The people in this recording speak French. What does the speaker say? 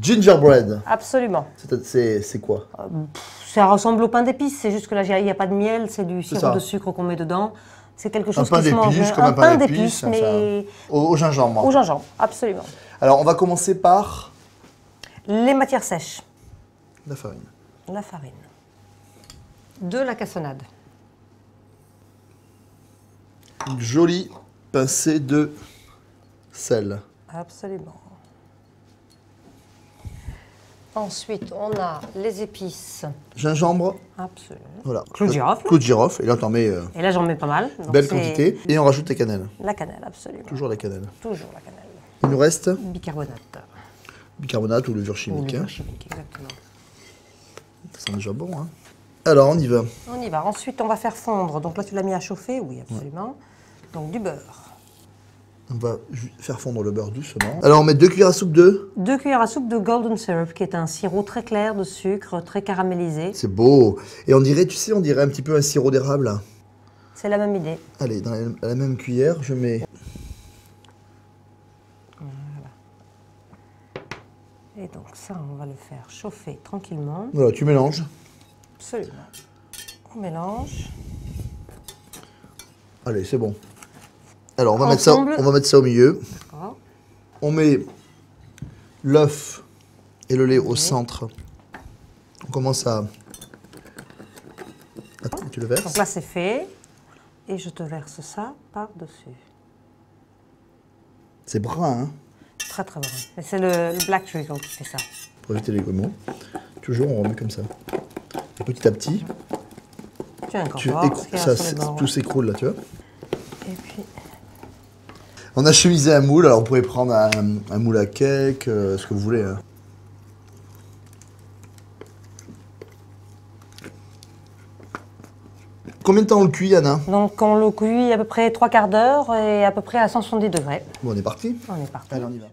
Gingerbread. Absolument. C'est- quoi? Ça ressemble au pain d'épices, c'est juste que là, il n'y a pas de miel, c'est du sirop de sucre qu'on met dedans. C'est quelque chose qui se mange. d'épices, comme un pain d'épices, ça, mais Au, au gingembre. au gingembre, absolument. Alors, on va commencer par Les matières sèches, la farine. la farine, de la cassonade, Une jolie pincée de sel. absolument. Ensuite, on a les épices, Gingembre, absolument. voilà. Clou de girofle. Clou de girofle. Et là, t'en mets euh, Et là, j'en mets pas mal. donc belle c'est quantité. Et on rajoute la cannelle. La cannelle, absolument. Toujours la cannelle. Toujours la cannelle. Il nous reste Bicarbonate. bicarbonate ou levure Ou chimique. levure hein. chimique, exactement. Ça sent déjà bon. Hein. Alors, on y va. On y va. Ensuite, on va faire fondre. Donc là, tu l'as mis à chauffer, oui, absolument. Donc du beurre. On va faire fondre le beurre doucement. Alors, on met deux cuillères à soupe de? Deux cuillères à soupe de golden syrup, qui est un sirop très clair de sucre, très caramélisé. C'est beau. Et on dirait, tu sais, on dirait un petit peu un sirop d'érable. C'est la même idée. Allez, dans la, à la même cuillère, je mets Et donc ça, on va le faire chauffer tranquillement. Voilà, tu mélanges. Absolument. On mélange. Allez, c'est bon. Alors, on va, mettre ça, on va mettre ça au milieu. On met l'œuf et le lait au centre. On commence à... Attends, tu le verses Donc là, c'est fait. Et je te verse ça par-dessus. C'est brun, hein Très très. Et c'est le, le black treacle qui fait ça. Pour éviter les grumeaux. Toujours, on remet comme ça. Et petit à petit, Tu tu a ça, tout s'écroule là, tu vois. Et puis, On a chemisé un moule, alors vous pouvez prendre un, un moule à cake, euh, ce que vous voulez. hein. Combien de temps on le cuit, Anna? Donc on le cuit à peu près trois quarts d'heure et à peu près à 170 degrés. Bon, on est parti On est parti. Allez, on y va.